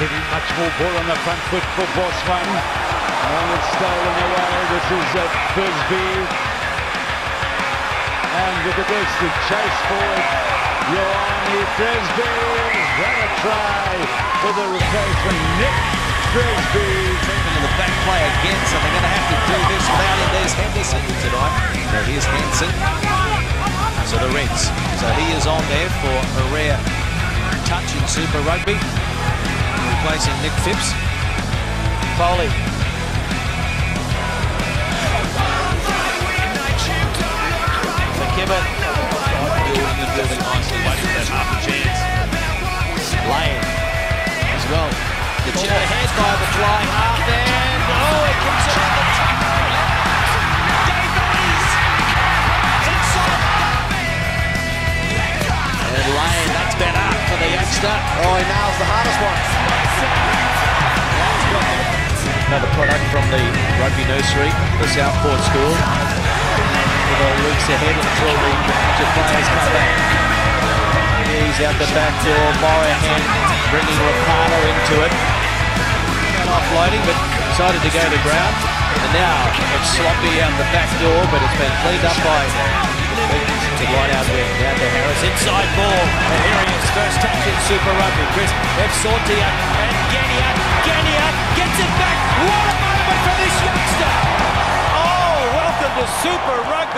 Very much more ball on the front foot for Bosman. And it's stolen away. This is a Frisby. And look at this, the chase forward. Ioane Frisby. What a try for the replacement Nick Frisby. Into the back play again, so they're going to have to do this without Indes Henderson tonight. So here's Henson. So the Reds. So he is on there for a rare touch in Super Rugby. Replacing Nick Phipps. Foley. McKibben. Lane as well. The chip ahead by the fly half and oh, it comes around the top. And Lane, that's better for the youngster. Oh, he nails the hardest one. Another product from the rugby nursery, the Southport School. With all weeks ahead until the players come back. He's out the back door, Morahan bringing Ricardo into it. Offloading, but decided to go to ground. And now it's sloppy out the back door, but it's been cleaned up by to line out wing. Down to Harris, inside ball. And here he first touch in Super Rugby. Chris Feauai-Sautia and Genia. Genia gets it back. What a moment for this youngster! Oh, welcome to Super Rugby.